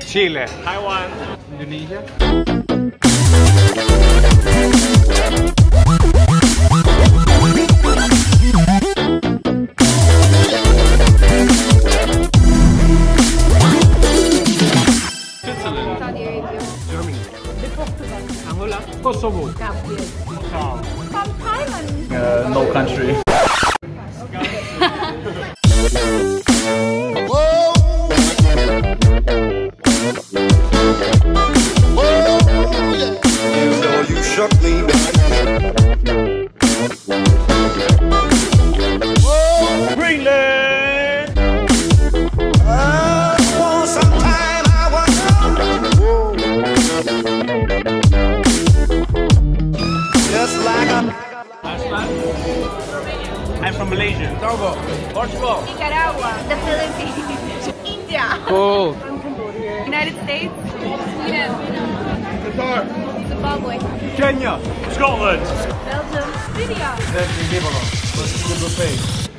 Chile. Taiwan. Indonesia. Switzerland. Saudi Arabia. Germany. Portugal. Angola. Kosovo. Gambia. From Thailand. Uh, no country. Shook me, baby. Greenland. I want some time, I want Just like a I'm from Malaysia. Togo. Portugal. Nicaragua. The Philippines. India. Cool. United States. Sweden. Zimbabwe. Kenya. Scotland. Belgium. Syria. Libanon. pie.